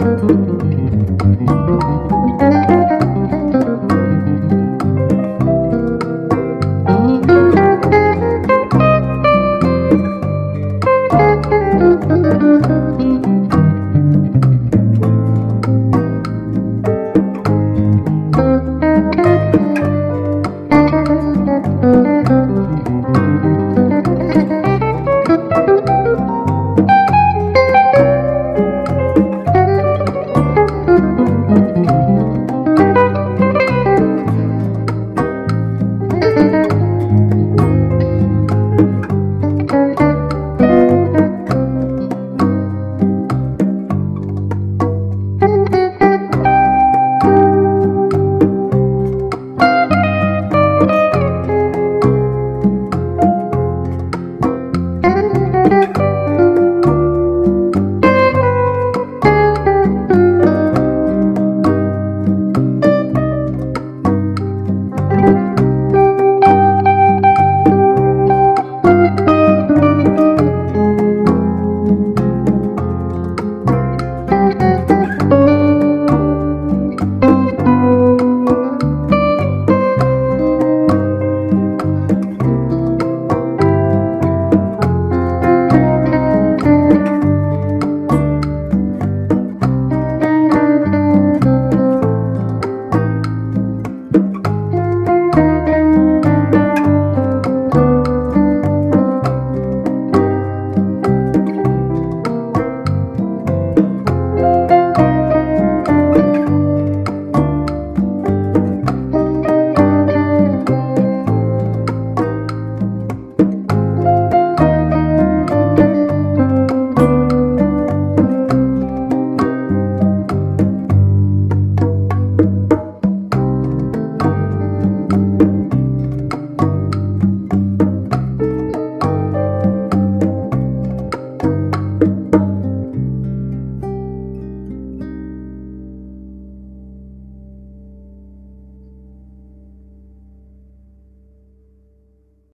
Música